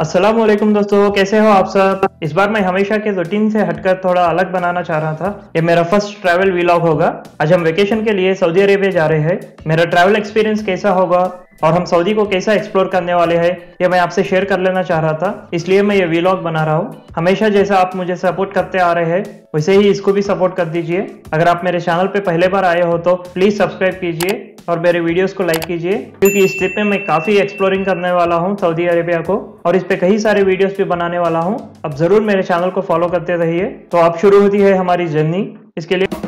अस्सलाम वालेकुम दोस्तों, कैसे हो आप सब? इस बार मैं हमेशा के रूटीन से हटकर थोड़ा अलग बनाना चाह रहा था। ये मेरा फ़र्स्ट ट्रैवल व्लॉग होगा। आज हम वेकेशन के लिए सऊदी अरेबिया जा रहे हैं। मेरा ट्रैवल एक्सपीरियंस कैसा होगा और हम सऊदी को कैसा एक्सप्लोर करने वाले हैं, ये मैं आपसे शेयर कर लेना चाह रहा था। इसलिए मैं ये व्लॉग बना रहा हूँ। हमेशा जैसा आप मुझे सपोर्ट करते आ रहे हैं, वैसे ही इसको भी सपोर्ट कर दीजिए। अगर आप मेरे चैनल पे पहले बार आए हो तो प्लीज़ सब्सक्राइब कीजिए। और मेरे वीडियोस को लाइक कीजिए, क्योंकि इस ट्रिप में मैं काफ़ी एक्सप्लोरिंग करने वाला हूँ सऊदी अरेबिया को, और इस पे कई सारे वीडियोस भी बनाने वाला हूँ। अब ज़रूर मेरे चैनल को फॉलो करते रहिए। तो अब शुरू होती है हमारी जर्नी इसके लिए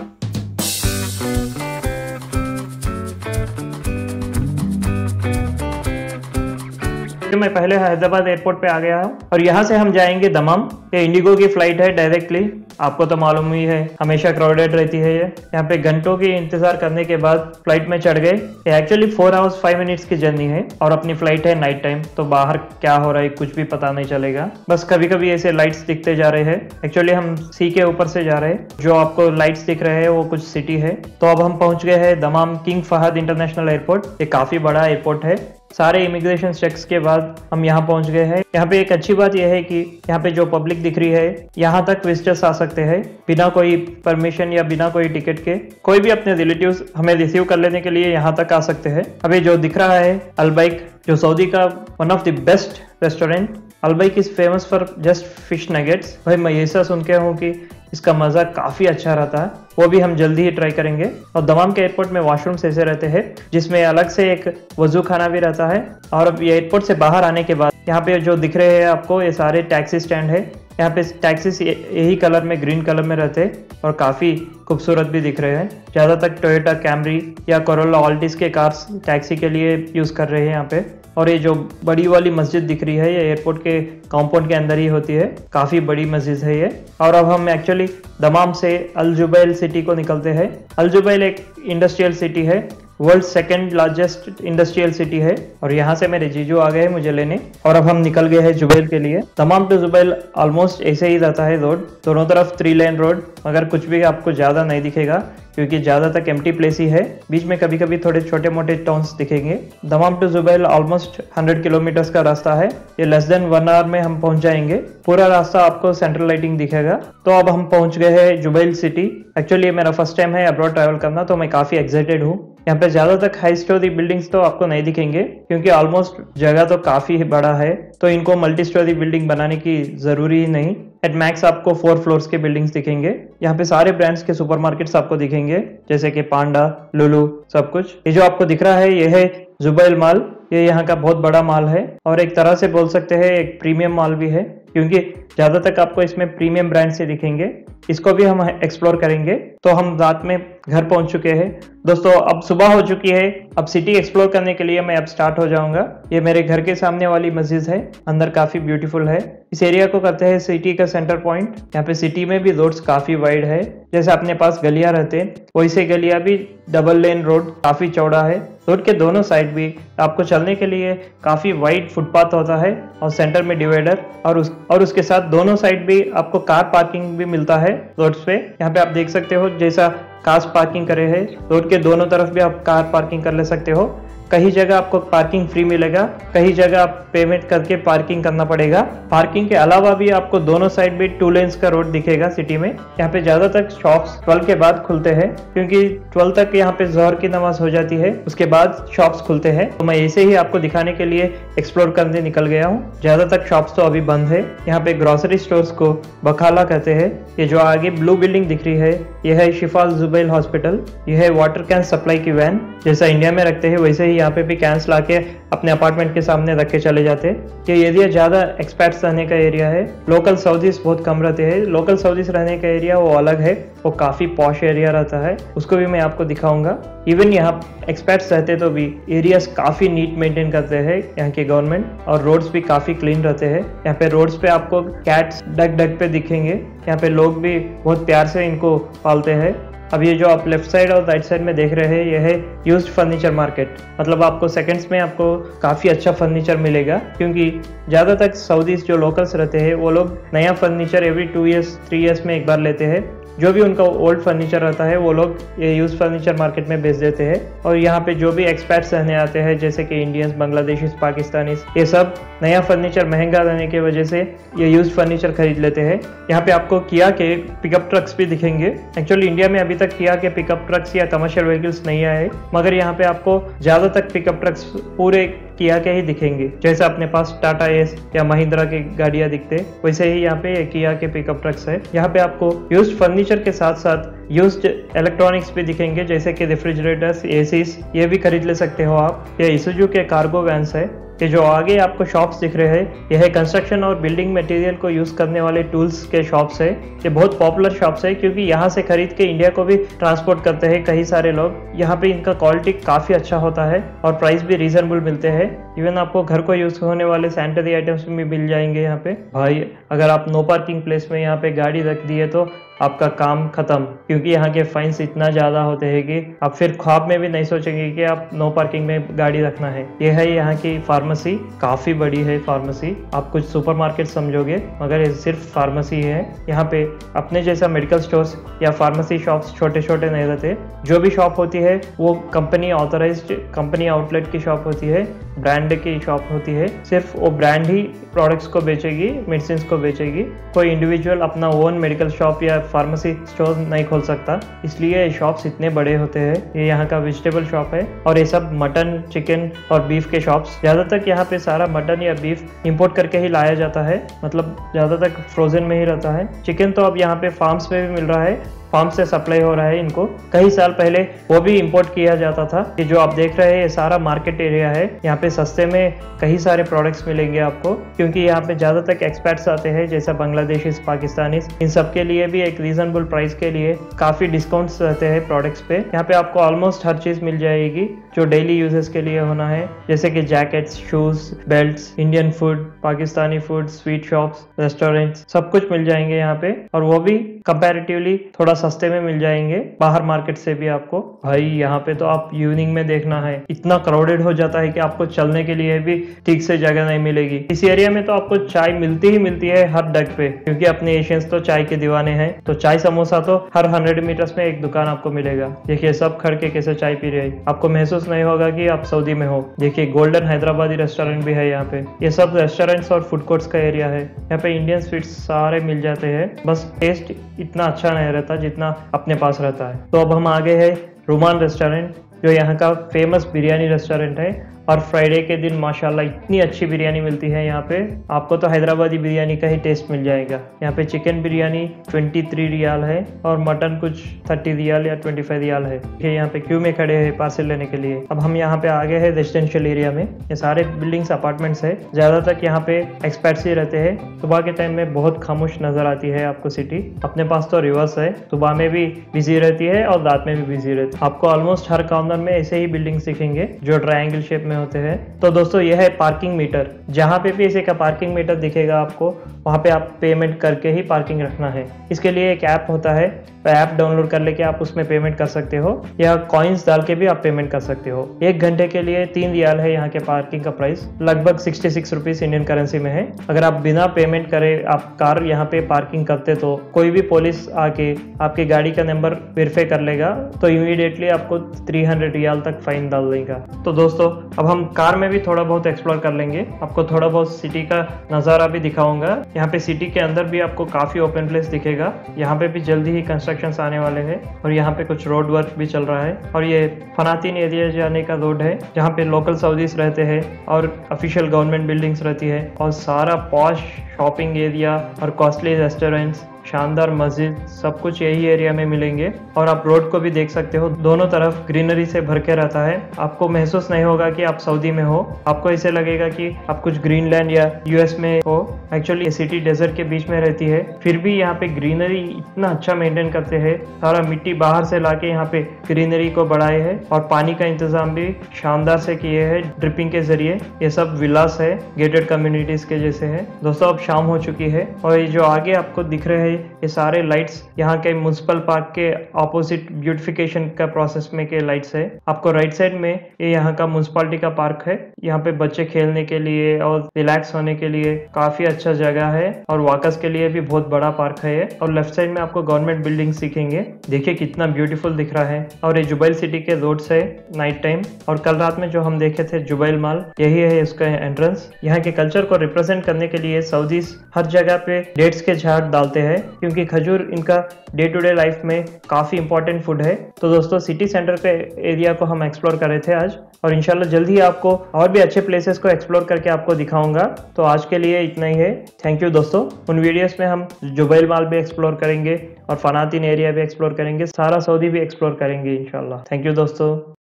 मैं पहले हैदराबाद एयरपोर्ट पे आ गया हूँ और यहाँ से हम जाएँगे दमम। ये इंडिगो की फ़्लाइट है डायरेक्टली। आपको तो मालूम ही है, हमेशा क्राउडेड रहती है ये। यहाँ पे घंटों की इंतज़ार करने के बाद फ़्लाइट में चढ़ गए। ये actually four hours five minutes की जर्नी है और अपनी फ़्लाइट है नाइट टाइम तो बाहर क्या हो रहा है, कुछ भी पता नहीं चलेगा। बस कभी कभी ऐसे लाइट्स दिखते जा रहे हैं। एक्चुअली हम सी के ऊपर से जा रहे हैं। जो आपको लाइट्स दिख रहे हैं, वो कुछ सिटी है। तो अब हम पहुँच गए हैं Dammam King Fahd International Airport ये काफ़ी बड़ा एयरपोर्ट है। सारे इमिग्रेशन चेक्स के बाद हम यहाँ पहुँच गए हैं। यहाँ पे एक अच्छी बात यह है कि यहाँ पे जो पब्लिक दिख रही है, यहाँ तक विजिटर्स आ सकते हैं, बिना कोई परमिशन या बिना कोई टिकट के। कोई भी अपने रिलेटिव हमें रिसीव कर लेने के लिए यहाँ तक आ सकते हैं। अभी जो दिख रहा है अलबाइक जो सऊदी का one of the best restaurant Albaik is famous for just fish nuggets भाई, मैं ऐसा सुन के हूँ कि इसका मज़ा काफ़ी अच्छा रहता है। वो भी हम जल्दी ही ट्राई करेंगे। और दमाम के एयरपोर्ट में वॉशरूम्स ऐसे रहते हैं, जिसमें अलग से एक वज़ू खाना भी रहता है। और अब एयरपोर्ट से बाहर आने के बाद, यहाँ पे जो दिख रहे हैं आपको, ये सारे टैक्सी स्टैंड है। यहाँ पे टैक्सीज यही कलर में ग्रीन कलर में रहते हैं। और काफ़ी खूबसूरत भी दिख रहे हैं। ज़्यादातर टोयोटा कैमरी या कोरोला ऑल्टिस के कार्स टैक्सी के लिए यूज़ कर रहे हैं यहाँ पे। और ये जो बड़ी वाली मस्जिद दिख रही है, ये एयरपोर्ट के कंपाउंड के अंदर ही होती है। काफ़ी बड़ी मस्जिद है ये। और अब हम एक्चुअली दमाम से अलजुबैल सिटी को निकलते हैं। अलजुबैल एक इंडस्ट्रियल सिटी है। World second largest industrial city है। और यहाँ से मेरे जीजू आ गए मुझे लेने। और अब हम निकल गए हैं जुबैल के लिए। तमाम टू जुबैल ऑलमोस्ट ऐसे ही जाता है रोड दोनों तरफ़ थ्री लेन रोड मगर कुछ भी आपको ज़्यादा नहीं दिखेगा, क्योंकि ज़्यादा तक एम्प्टी प्लेस ही है। बीच में कभी कभी थोड़े छोटे मोटे टाउन्स दिखेंगे। Dammam to Jubail almost 100 kilometres का रास्ता है। ये लेस देन वन आवर में हम पहुँच जाएँगे। पूरा रास्ता आपको सेंट्रल लाइटिंग दिखेगा। तो अब हम पहुँच गए हैं जुबैल सिटी एक्चुअली ये मेरा फ़र्स्ट टाइम है अब्रॉड ट्रैवल करना तो मैं काफ़ी एक्साइटेड हूँ। यहाँ पे ज़्यादा तक हाई स्टोरी बिल्डिंग्स तो आपको नहीं दिखेंगे, क्योंकि ऑलमोस्ट जगह तो काफ़ी बड़ा है तो इनको मल्टी स्टोरी बिल्डिंग बनाने की ज़रूरी ही नहीं। एट मैक्स आपको फोर फ्लोर्स के बिल्डिंग्स दिखेंगे। यहाँ पे सारे ब्रांड्स के सुपरमार्केट्स आपको दिखेंगे, जैसे कि पांडा लुलू सब कुछ। ये जो आपको दिख रहा है, ये है जुबैल माल ये यहाँ का बहुत बड़ा माल है, और एक तरह से बोल सकते हैं, एक प्रीमियम माल भी है। क्योंकि ज़्यादा तक आपको इसमें प्रीमियम ब्रांड से दिखेंगे। इसको भी हम एक्सप्लोर करेंगे। तो हम रात में घर पहुँच चुके हैं। दोस्तों, अब सुबह हो चुकी है। अब सिटी एक्सप्लोर करने के लिए मैं अब स्टार्ट हो जाऊँगा। ये मेरे घर के सामने वाली मस्जिद है। अंदर काफ़ी ब्यूटीफुल है। इस एरिया को कहते हैं सिटी का सेंटर पॉइंट यहाँ पे सिटी में भी रोड्स काफ़ी वाइड है। जैसे अपने पास गलियाँ रहते हैं, वैसे गलियाँ भी डबल लेन रोड काफ़ी चौड़ा है। रोड के दोनों साइड भी आपको चलने के लिए काफ़ी वाइड फुटपाथ होता है और सेंटर में डिवाइडर और उस और उसके साथ दोनों साइड भी आपको कार पार्किंग भी मिलता है रोड्स पे। यहाँ पे आप देख सकते हो, जैसा कार पार्किंग करे है। रोड के दोनों तरफ़ भी आप कार पार्किंग कर ले सकते हो। कहीं जगह आपको पार्किंग फ्री मिलेगा। कहीं जगह आप पेमेंट करके पार्किंग करना पड़ेगा। पार्किंग के अलावा भी आपको दोनों साइड भी टू लेन्स का रोड दिखेगा सिटी में। यहाँ पे ज़्यादा तक शॉप्स ट्वेल्व के बाद खुलते हैं, क्योंकि ट्वेल्व तक यहाँ पे जोहर की नमाज़ हो जाती है। उसके बाद शॉप्स खुलते हैं। तो मैं ऐसे ही आपको दिखाने के लिए एक्सप्लोर करने निकल गया हूँ। ज़्यादा तक शॉप्स तो अभी बंद है। यहाँ पे ग्रोसरी स्टोर को बखाला कहते हैं। ये जो आगे ब्लू बिल्डिंग दिख रही है, ये है शिफाल जुबैल हॉस्पिटल ये है वाटर कैन सप्लाई की वैन जैसा इंडिया में रखते हैं, वैसे ही यहाँ पे भी कैंस ला के अपने अपार्टमेंट के सामने रख के चले जाते ये एरिया ज़्यादा एक्सपर्ट्स रहने का एरिया है। लोकल सऊदीज बहुत कम रहते हैं। लोकल सऊदीज रहने का एरिया वो अलग है। वो काफ़ी पॉश एरिया रहता है। उसको भी मैं आपको दिखाऊँगा। इवन यहाँ एक्सपर्ट्स रहते तो भी एरियाज़ काफ़ी नीट मेंटेन करते हैं यहाँ की गवर्नमेंट और रोड्स भी काफ़ी क्लीन रहते हैं। यहाँ पे रोड्स पे आपको कैट्स डग डग पे दिखेंगे। यहाँ पे लोग भी बहुत प्यार से इनको पालते हैं। अब ये जो आप लेफ़्ट साइड और राइट साइड में देख रहे हैं, ये है यूज्ड फर्नीचर मार्केट मतलब आपको सेकंड्स में आपको काफ़ी अच्छा फर्नीचर मिलेगा, क्योंकि ज़्यादातर सऊदीज जो लोकल्स रहते हैं, वो लोग नया furniture every two years three years में एक बार लेते हैं जो भी उनका ओल्ड फर्नीचर रहता है, वो लोग ये यूज़ फर्नीचर मार्केट में बेच देते हैं। और यहाँ पे जो भी एक्सपर्ट्स रहने आते हैं, जैसे कि इंडियंस बांग्लादेशी पाकिस्तानी ये सब नया फर्नीचर महँगा रहने की वजह से ये यूज़ फर्नीचर खरीद लेते हैं। यहाँ पे आपको किया के पिकअप ट्रक्स भी दिखेंगे। एक्चुअली इंडिया में अभी तक किया के पिकअप ट्रक्स या कमर्शियल व्हीकल्स नहीं आए मगर यहाँ पे आपको ज़्यादा तक पिकअप ट्रक्स पूरे किया के ही दिखेंगे। जैसे अपने पास टाटा एस या महिंद्रा की गाड़ियाँ दिखते, वैसे ही यहाँ पे किया के पिकअप ट्रक्स है। यहाँ पे आपको यूज़ फर्नीचर के साथ साथ यूज़ इलेक्ट्रॉनिक्स भी दिखेंगे, जैसे कि रेफ्रिजरेटर्स एसीस ये भी खरीद ले सकते हो आप। ये इसुजू के कार्गो वैंस है। कि जो आगे आपको शॉप्स दिख रहे हैं, यह है कंस्ट्रक्शन और बिल्डिंग मटेरियल को यूज़ करने वाले टूल्स के शॉप्स है। ये बहुत पॉपुलर शॉप्स है क्योंकि यहाँ से खरीद के इंडिया को भी ट्रांसपोर्ट करते हैं कई सारे लोग। यहाँ पे इनका क्वालिटी काफ़ी अच्छा होता है और प्राइस भी रीजनेबल मिलते हैं। इवन आपको घर को यूज़ होने वाले सैनिटरी आइटम्स भी मिल जाएँगे यहाँ पे। भाई, अगर आप नो पार्किंग प्लेस में यहाँ पे गाड़ी रख दी है तो आपका काम खत्म। क्योंकि यहाँ के फाइन्स इतना ज़्यादा होते हैं कि आप फिर ख्वाब में भी नहीं सोचेंगे कि आप नो पार्किंग में गाड़ी रखना है। ये है यहाँ की फार्मेसी काफ़ी बड़ी है फार्मेसी आप कुछ सुपरमार्केट समझोगे, मगर ये सिर्फ़ फार्मेसी है। यहाँ पे अपने जैसा मेडिकल स्टोर्स या फार्मेसी शॉप्स छोटे छोटे नहीं रहते। जो भी शॉप होती है, वो कंपनी ऑथराइज कंपनी आउटलेट की शॉप होती है। ब्रांड की शॉप होती है। सिर्फ़ वो ब्रांड ही प्रोडक्ट्स को बेचेगी मेडिसिन को बेचेगी। कोई इंडिविजुअल अपना ओन मेडिकल शॉप या फार्मेसी स्टोर नहीं खोल सकता। इसलिए ये शॉप्स इतने बड़े होते हैं। ये यहाँ का वेजिटेबल शॉप है और ये सब मटन चिकन और बीफ के शॉप्स ज़्यादातर यहाँ पे सारा मटन या बीफ इंपोर्ट करके ही लाया जाता है। मतलब ज़्यादातर फ्रोजन में ही रहता है। चिकन तो अब यहाँ पे फार्म्स में भी मिल रहा है। फार्म से सप्लाई हो रहा है इनको। कई साल पहले वो भी इंपोर्ट किया जाता था कि जो आप देख रहे हैं, ये सारा मार्केट एरिया है। यहाँ पे सस्ते में कई सारे प्रोडक्ट्स मिलेंगे आपको, क्योंकि यहाँ पे ज़्यादातर एक्सपर्ट्स आते हैं, जैसे बांग्लादेशी पाकिस्तानी इन सब के लिए भी एक रीजनेबल प्राइस के लिए काफ़ी डिस्काउंट्स रहते हैं प्रोडक्ट्स पे। यहाँ पे आपको ऑलमोस्ट हर चीज़ मिल जाएगी जो डेली यूजेस के लिए होना है, जैसे कि jackets shoes belt Indian food Pakistani food sweet shops restaurant सब कुछ मिल जाएँगे यहाँ पे। और वो भी कंपेरेटिवली थोड़ा सस्ते में मिल जाएँगे। बाहर मार्केट से भी आपको। भाई, यहाँ पे तो आप इवनिंग में देखना है। इतना क्राउडेड हो जाता है कि आपको चलने के लिए भी ठीक से जगह नहीं मिलेगी। इस एरिया में तो आपको चाय मिलती ही मिलती है हर डग पे। क्योंकि अपने एशियंस तो चाय के दीवाने हैं। तो चाय समोसा तो हर हंड्रेड मीटर्स में एक दुकान आपको मिलेगा। देखिए, सब खड़ के कैसे चाय पी रहे आपको महसूस नहीं होगा कि आप सऊदी में हो। देखिए गोल्डन हैदराबादी रेस्टोरेंट भी है यहाँ पे। ये सब रेस्टोरेंट्स और फ़ूड कोर्ट्स का एरिया है। यहाँ पे इंडियन स्वीट्स सारे मिल जाते हैं। बस टेस्ट इतना अच्छा नहीं रहता जितना अपने पास रहता है। तो अब हम आगे है रुमान रेस्टोरेंट, जो यहाँ का फ़ेमस बिरयानी रेस्टोरेंट है। और फ्राइडे के दिन, माशाल्लाह, इतनी अच्छी बिरयानी मिलती है यहाँ पे। आपको तो हैदराबादी बिरयानी का ही टेस्ट मिल जाएगा। यहाँ पे चिकन बिरयानी 23 रियाल है और मटन कुछ 30 रियाल या 25 रियाल है। ये यहाँ पे क्यू में खड़े हैं पार्सल लेने के लिए। अब हम यहाँ पे आ गए हैं रेजिडेंशियल एरिया में। ये सारे बिल्डिंग्स अपार्टमेंट्स है। ज़्यादातर यहाँ पे एक्सपर्ट्स ही रहते हैं। सुबह के टाइम में बहुत खामोश नज़र आती है आपको सिटी अपने पास तो रिवर्स है। सुबह में भी बिज़ी रहती है और रात में भी बिज़ी रहती है। आपको ऑलमोस्ट हर कॉर्नर में ऐसे ही बिल्डिंग्स दिखेंगे जो ट्राइंगल शेप में होते हैं। तो दोस्तों, यह है पार्किंग मीटर जहाँ पे भी इसे का पार्किंग मीटर दिखेगा आपको, वहाँ पे आप पेमेंट करके ही पार्किंग रखना है। इसके लिए एक ऐप होता है ऐप डाउनलोड कर लेके आप उसमें पेमेंट कर सकते हो, या कॉइन्स डाल के भी आप पेमेंट कर सकते हो। एक घंटे के लिए तीन रियाल है यहाँ के पार्किंग का प्राइस लगभग sixty six rupees Indian currency में है। अगर आप बिना पेमेंट करे आप कार यहाँ पे पार्किंग करते तो कोई भी पुलिस आके आपकी गाड़ी का नंबर वेरीफाई कर लेगा तो इमीडिएटली आपको थ्री हंड्रेड रियाल तक फाइन डाल देगा। तो दोस्तों, अब हम कार में भी थोड़ा बहुत एक्सप्लोर कर लेंगे। आपको थोड़ा बहुत सिटी का नज़ारा भी दिखाऊँगा। यहाँ पे सिटी के अंदर भी आपको काफ़ी ओपन प्लेस दिखेगा। यहाँ पे भी जल्दी ही कंस्ट्रक्शन आने वाले हैं और यहाँ पे कुछ रोड वर्क भी चल रहा है। और ये फनातीन एरिया जाने का रोड है, जहाँ पे लोकल सऊदीस रहते हैं और ऑफिशियल गवर्नमेंट बिल्डिंग्स रहती है और सारा पॉश शॉपिंग एरिया और कॉस्टली रेस्टोरेंट्स शानदार मस्जिद, सब कुछ यही एरिया में मिलेंगे। और आप रोड को भी देख सकते हो, दोनों तरफ़ ग्रीनरी से भर के रहता है। आपको महसूस नहीं होगा कि आप सऊदी में हो। आपको ऐसे लगेगा कि आप कुछ ग्रीनलैंड या यूएस में हो। एक्चुअली सिटी डेजर्ट के बीच में रहती है। फिर भी यहाँ पे ग्रीनरी इतना अच्छा मेंटेन करते हैं। सारा मिट्टी बाहर से लाके यहाँ पे ग्रीनरी को बढ़ाए है। और पानी का इंतज़ाम भी शानदार से किए है ड्रिपिंग के ज़रिए। ये सब विलास है गेटेड कम्युनिटीज के जैसे है। दोस्तों, अब शाम हो चुकी है। और ये जो आगे आपको दिख रहे हैं ये सारे लाइट्स यहाँ के म्यूनसिपल पार्क के ऑपोजिट ब्यूटिफिकेशन का प्रोसेस में के लाइट्स है। आपको राइट साइड में ये यहाँ का म्यूनसिपालिटी का पार्क है। यहाँ पे बच्चे खेलने के लिए और रिलैक्स होने के लिए काफ़ी अच्छा जगह है और वाकस के लिए भी बहुत बड़ा पार्क है और लेफ़्ट साइड में आपको गवर्नमेंट बिल्डिंग सीखेंगे। देखिए कितना ब्यूटीफुल दिख रहा है। और ये जुबैल सिटी के रोड्स है नाइट टाइम और कल रात में जो हम देखे थे जुबैल माल यही है इसका एंट्रेंस यहाँ के कल्चर को रिप्रेजेंट करने के लिए सऊदी हर जगह पे डेट्स के झाड़ डालते हैं। क्योंकि खजूर इनका डे टू डे लाइफ में काफ़ी इंपॉर्टेंट फ़ूड है। तो दोस्तों सिटी सेंटर के एरिया को हम एक्सप्लोर कर रहे थे आज और इंशाल्लाह जल्द ही आपको और भी अच्छे प्लेसेस को एक्सप्लोर करके आपको दिखाऊँगा। तो आज के लिए इतना ही है। थैंक यू दोस्तों। उन वीडियोस में हम जुबैल माल भी एक्सप्लोर करेंगे और फनातिन एरिया भी एक्सप्लोर करेंगे। सारा सऊदी भी एक्सप्लोर करेंगे इंशाल्लाह। थैंक यू दोस्तों।